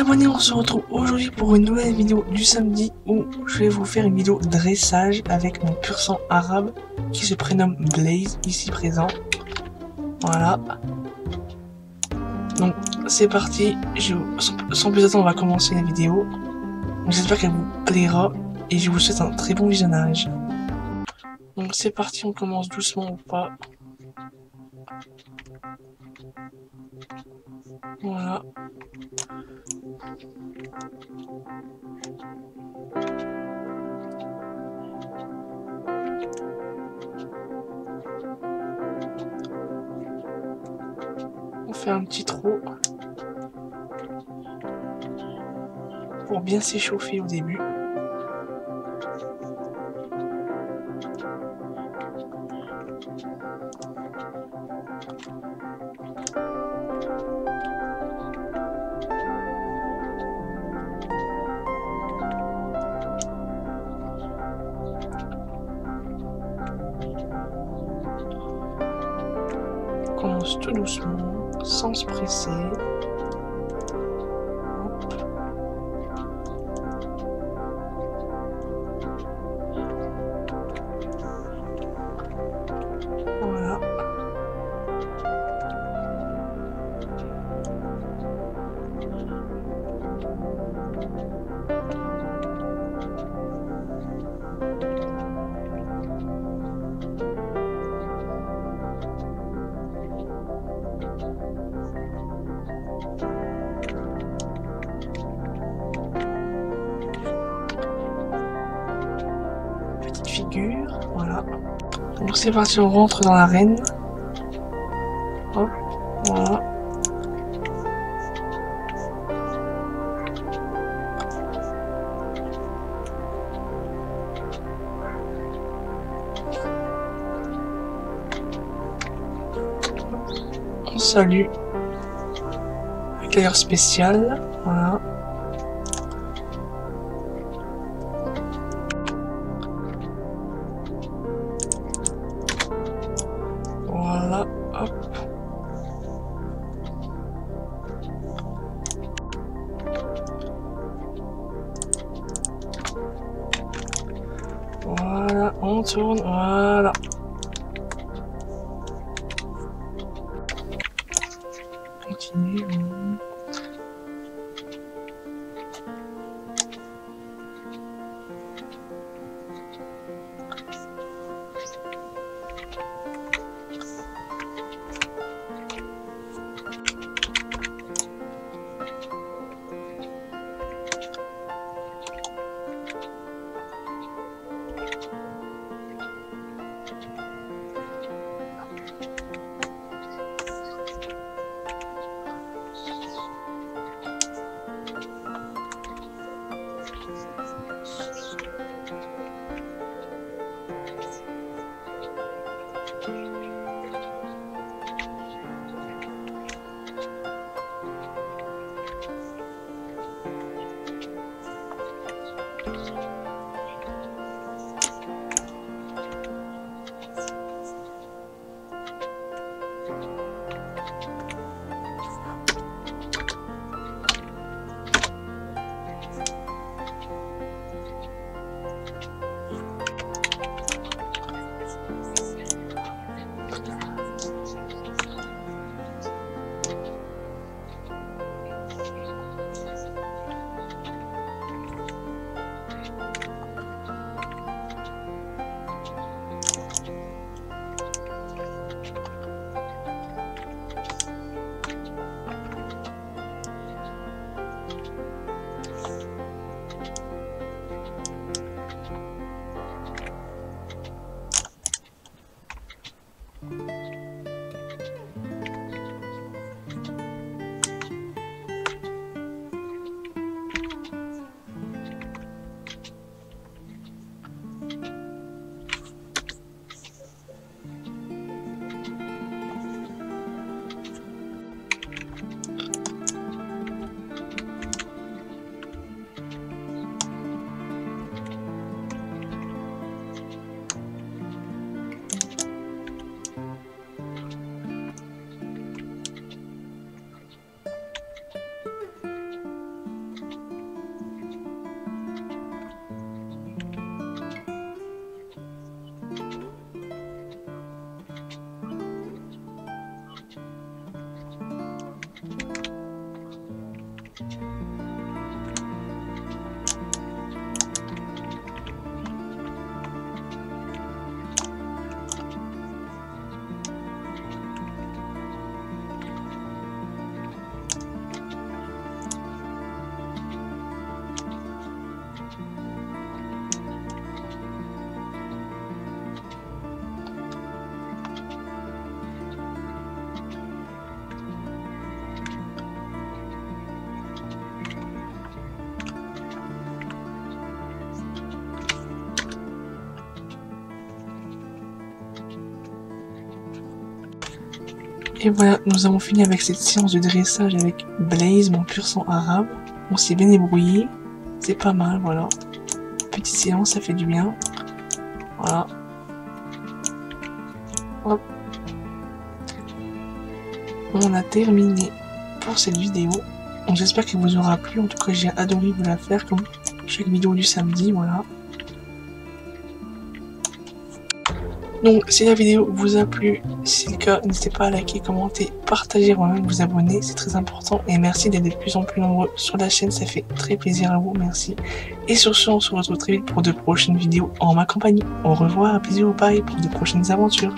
les abonnés, on se retrouve aujourd'hui pour une nouvelle vidéo du samedi où je vais vous faire une vidéo dressage avec mon pur sang arabe qui se prénomme Blaze, ici présent. Voilà. Donc c'est parti, je, sans, plus attendre on va commencer la vidéo. J'espère qu'elle vous plaira et je vous souhaite un très bon visionnage. Donc c'est parti, on commence doucement ou pas. On fait un petit trou pour bien s'échauffer au début. Tout doucement, sans se presser. Figure, voilà. Donc c'est parti, on rentre dans l'arène. On salue avec l'air spécial. Voilà, voilà. Et voilà, nous avons fini avec cette séance de dressage avec Blaze, mon pur sang arabe. On s'est bien débrouillé. C'est pas mal, voilà. Petite séance, ça fait du bien. Voilà. Hop. On a terminé pour cette vidéo. J'espère qu'elle vous aura plu. En tout cas, j'ai adoré vous la faire comme chaque vidéo du samedi, voilà. Donc, si la vidéo vous a plu, si c'est le cas, n'hésitez pas à liker, commenter, partager, vous abonner, c'est très important. Et merci d'être de plus en plus nombreux sur la chaîne, ça fait très plaisir à vous, merci. Et sur ce, on se retrouve très vite pour de prochaines vidéos en ma compagnie. Au revoir, bisous, bye pour de prochaines aventures.